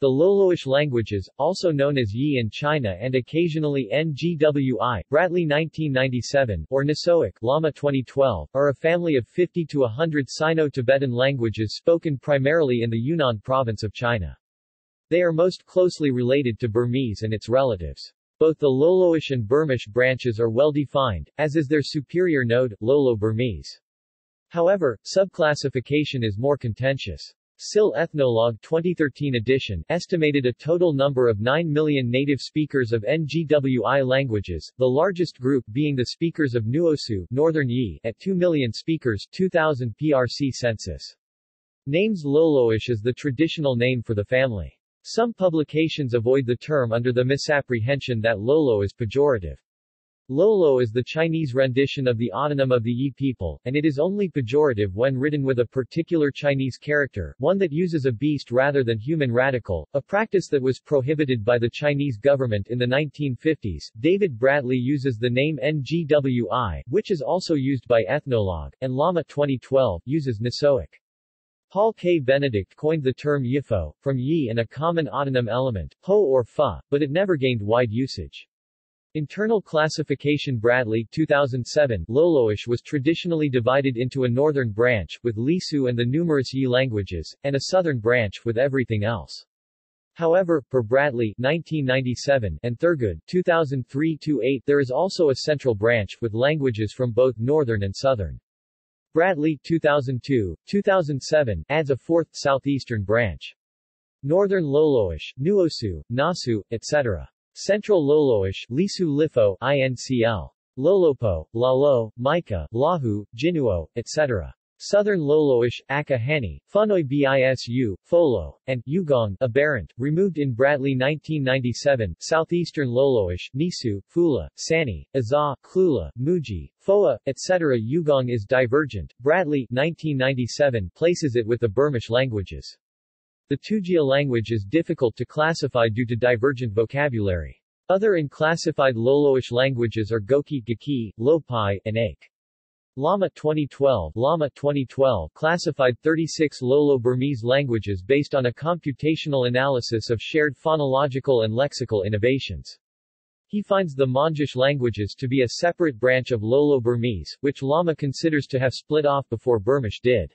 The Loloish languages, also known as Yi in China and occasionally Ngwi Bradley 1997, or Nisoic Lama 2012, are a family of 50 to 100 Sino-Tibetan languages spoken primarily in the Yunnan province of China. They are most closely related to Burmese and its relatives. Both the Loloish and Burmish branches are well defined, as is their superior node, Lolo-Burmese. However, subclassification is more contentious. SIL Ethnologue 2013 edition estimated a total number of 9 million native speakers of Ngwi languages, the largest group being the speakers of Nuosu Northern Yi at 2 million speakers 2000 PRC census. Names Loloish is the traditional name for the family. Some publications avoid the term under the misapprehension that Lolo is pejorative. Lolo is the Chinese rendition of the autonym of the Yi people, and it is only pejorative when written with a particular Chinese character, one that uses a beast rather than human radical, a practice that was prohibited by the Chinese government in the 1950s. David Bradley uses the name Ngwi, which is also used by Ethnologue, and Lama 2012 uses Nisoic. Paul K. Benedict coined the term Yifo, from Yi and a common autonym element, ho or fa, but it never gained wide usage. Internal classification Bradley 2007 Loloish was traditionally divided into a northern branch, with Lisu and the numerous Yi languages, and a southern branch with everything else. However, per Bradley 1997 and Thurgood 2003-8 there is also a central branch, with languages from both northern and southern. Bradley 2002, 2007 adds a fourth, southeastern branch. Northern Loloish, Nuosu, Nasu, etc. Central Loloish, Lisu Lifo, INCL. Lolopo, Lalo, Mikeh, Lahu, Jinuo, etc. Southern Loloish, Akahani, Phunoi Bisu, Folo, and Ugong, aberrant, removed in Bradley 1997, Southeastern Loloish, Nisu, Phula, Sani, Azha, Khlula, Muji, Foa, etc. Ugong is divergent. Bradley 1997 places it with the Burmish languages. The Tujia language is difficult to classify due to divergent vocabulary. Other unclassified Loloish languages are Goki Gaki, Lopai, and Ake. Lama 2012 Lama 2012 classified 36 Lolo-Burmese languages based on a computational analysis of shared phonological and lexical innovations. He finds the Mondzish languages to be a separate branch of Lolo-Burmese, which Lama considers to have split off before Burmish did.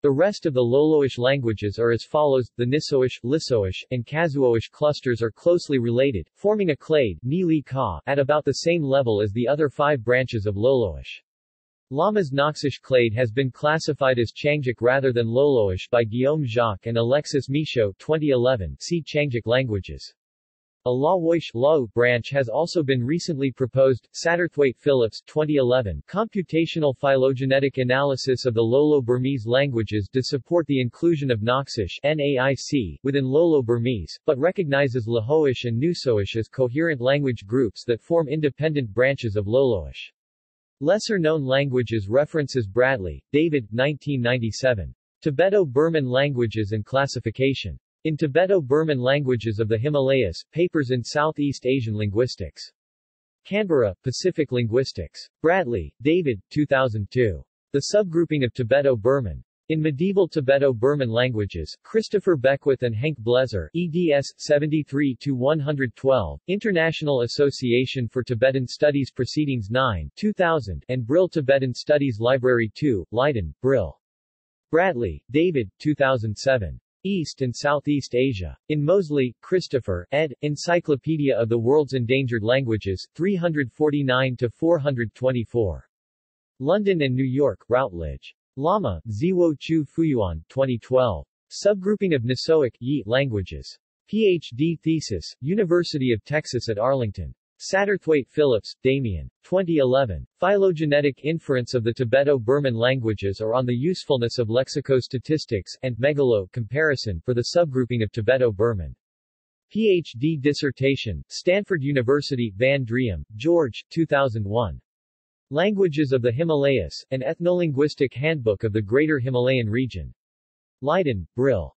The rest of the Loloish languages are as follows, the Nisoish, Lisoish, and Kazuoish clusters are closely related, forming a clade Nili Ka, at about the same level as the other five branches of Loloish. Lama's Naxish clade has been classified as Changic rather than Loloish by Guillaume Jacques and Alexis Michaud 2011 see Changic languages. A Lawoish Lao branch has also been recently proposed. Satterthwaite Phillips 2011 Computational phylogenetic analysis of the Lolo-Burmese languages to support the inclusion of Naxish NAIC within Lolo-Burmese, but recognizes Lahoish and Nusoish as coherent language groups that form independent branches of Loloish. Lesser-known languages references Bradley, David 1997. Tibeto-Burman Languages and Classification. In Tibeto-Burman Languages of the Himalayas, Papers in Southeast Asian Linguistics. Canberra, Pacific Linguistics. Bradley, David, 2002. The Subgrouping of Tibeto-Burman. In Medieval Tibeto-Burman Languages, Christopher Beckwith and Henk Blezer, eds. 73-112, International Association for Tibetan Studies Proceedings 9, 2000, and Brill Tibetan Studies Library 2, Leiden, Brill. Bradley, David, 2007. East and Southeast Asia. In Moseley, Christopher, ed., Encyclopedia of the World's Endangered Languages, 349-424. London and New York, Routledge. Lama, Ziwo Chu Fuyuan, 2012. Subgrouping of Nisoic Yi languages. Ph.D. thesis, University of Texas at Arlington. Satterthwaite Phillips, Damien. 2011. Phylogenetic Inference of the Tibeto-Burman Languages or on the Usefulness of Lexicostatistics, and Megalo Comparison for the Subgrouping of Tibeto-Burman. Ph.D. dissertation, Stanford University, Van Driem, George, 2001. Languages of the Himalayas, an Ethnolinguistic Handbook of the Greater Himalayan Region. Leiden, Brill.